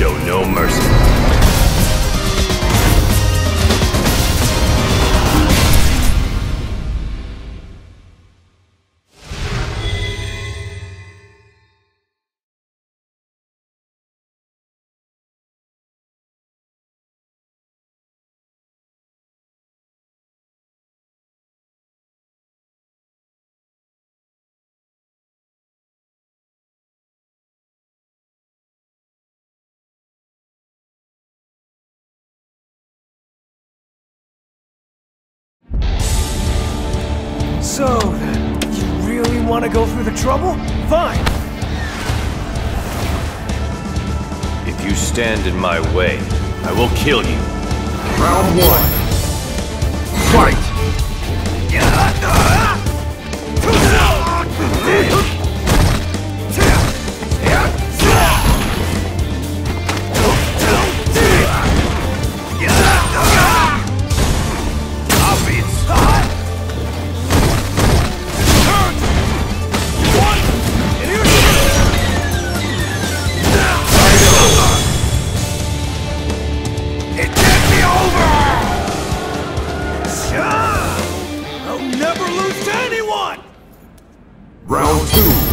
show no mercy. So, you really want to go through the trouble? Fine. If you stand in my way, I will kill you. Round one. Fight! lose to anyone! Round two.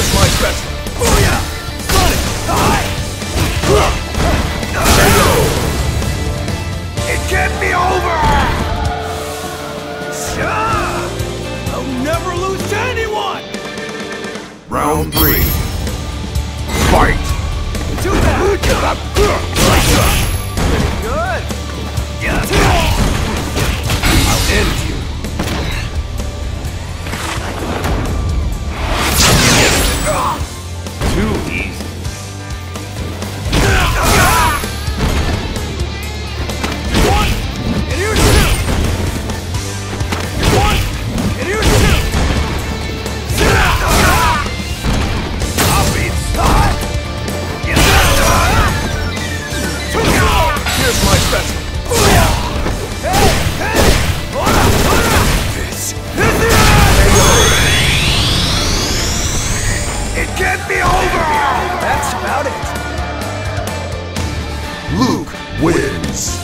Here's my special. Oh, it can't be over! I'll never lose to anyone! Round three. Luke wins.